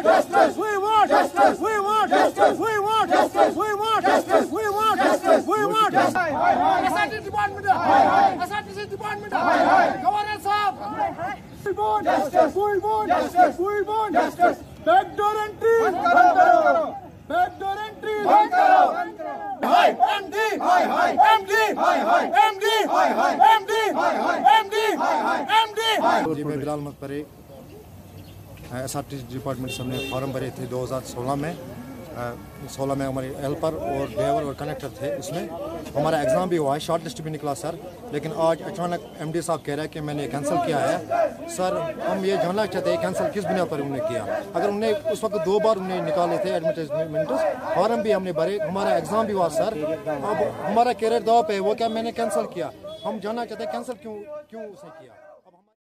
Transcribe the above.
want justice. We want justice. We want justice. We want justice. We want justice. We want justice. We want justice. SRTC department SRTC department Governor Saab We want justice. We want justice. We want justice. Backdoor entry. Backdoor entry. Hi, MD. Hi, hi. MD. Hi, hi. MD. Hi, hi. MD. Hi, hi. MD. Hi, hi. MD. जी मैं बिलाल मकबरे S R T department से हमने form भरे थे 2016 में। सोलह में हमारे हेल्पर और ड्राइवर और कनेक्टर थे उसमें हमारा एग्ज़ाम भी हुआ है, शॉर्ट लिस्ट भी निकला सर। लेकिन आज अचानक एमडी साहब कह रहे हैं कि मैंने कैंसिल किया है। सर, हम ये जानना चाहते हैं कैंसिल किस बिना पर उन्होंने किया। अगर उन्हें उस वक्त दो बार उन्हें निकाले थे एडमिटमेंट फॉर्म भी हमने भरे, हमारा एग्ज़ाम भी हुआ सर। अब हमारा कैरियर दाव पे वो क्या मैंने कैंसिल किया? हम जानना चाहते हैं कैंसिल क्यों क्यों उसे किया।